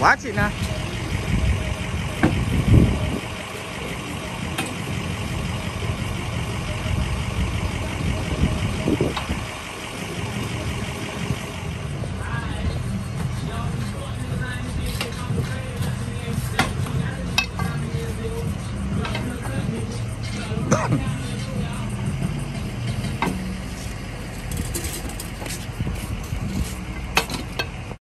quá chị nè Mm-hmm.